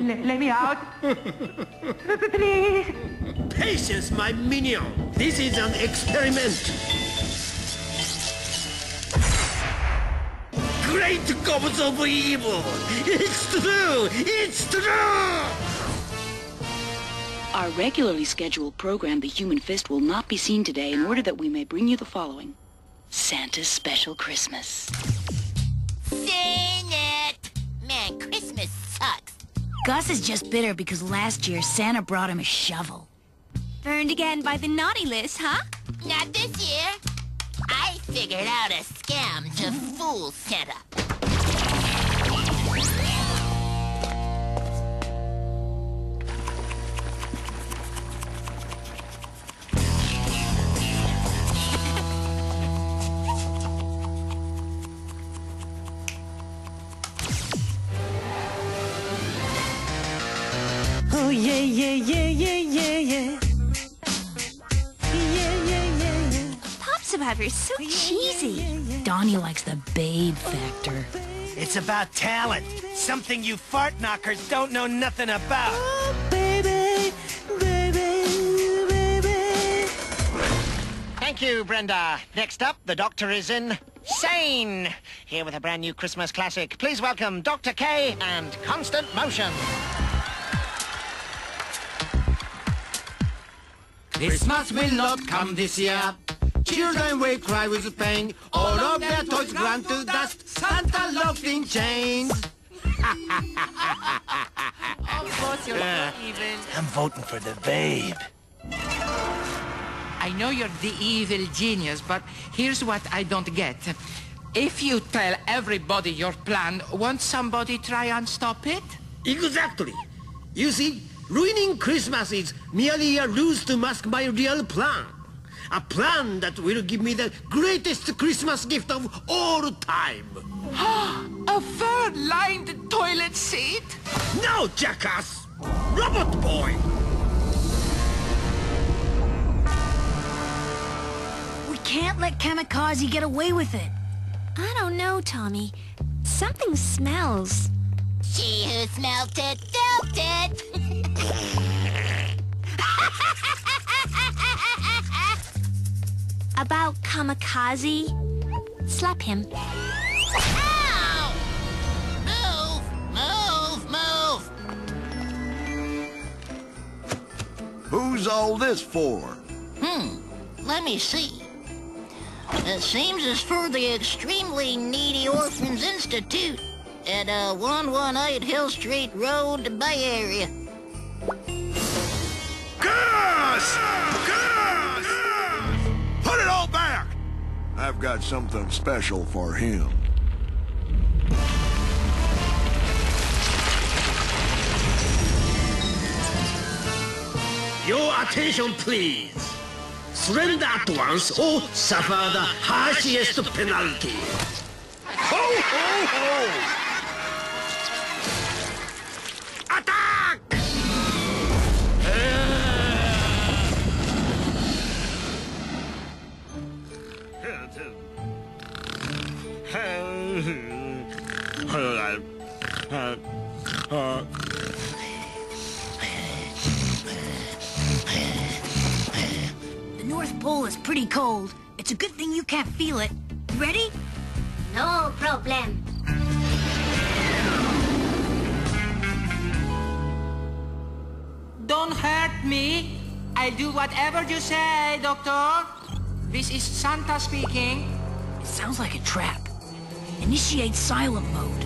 let me out. Please. Patience, my minion. This is an experiment. Great gobs of evil. It's true. It's true. Our regularly scheduled program, The Human Fist, will not be seen today in order that we may bring you the following. Santa's Special Christmas. Sing Gus is just bitter because last year Santa brought him a shovel. Burned again by the naughty list, huh? Not this year. I figured out a scam to fool Santa. Yeah, yeah, yeah, yeah, yeah, yeah. Yeah, yeah, yeah, yeah. Pop Survivor's so cheesy. Donnie likes the babe factor. It's about talent. Something you fart knockers don't know nothing about. Oh, baby, baby, baby. Thank you, Brenda. Next up, the doctor is in Sane. Here with a brand new Christmas classic. Please welcome Dr. K and Constant Motion. Christmas will not come this year. Children will cry with pain. All of their toys ground to dust. Santa locked in chains. Of course you're so evil. I'm voting for the babe. I know you're the evil genius, but here's what I don't get. If you tell everybody your plan, won't somebody try and stop it? Exactly. You see, ruining Christmas is merely a ruse to mask my real plan. A plan that will give me the greatest Christmas gift of all time. A fur-lined toilet seat? No, jackass! Robotboy! We can't let Kamikazi get away with it. I don't know, Tommy. Something smells. She who smelt it, felt it. About Kamikazi. Slap him. Ow! Move! Move! Move! Who's all this for? Hmm. Let me see. It seems it's for the Extremely Needy Orphans Institute at uh, 118 Hill Street Road, Bay Area. Gus! Gus! Put it all back! I've got something special for him. Your attention, please. Surrender at once or suffer the harshest penalty. Ho, ho, ho! The North Pole is pretty cold. It's a good thing you can't feel it. Ready? No problem. Don't hurt me. I'll do whatever you say, Doctor. This is Santa speaking. It sounds like a trap. Initiate silent mode.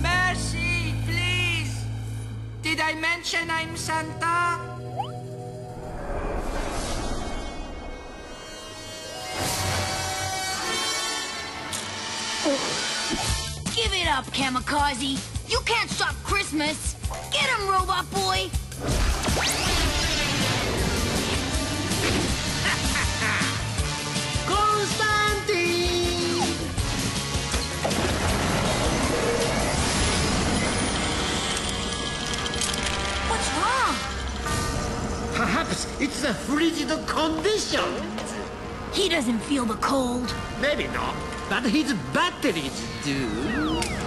Mercy, please. Did I mention I'm Santa? Give it up, Kamikazi. You can't stop Christmas. The frigid conditions. He doesn't feel the cold. Maybe not, but his batteries do.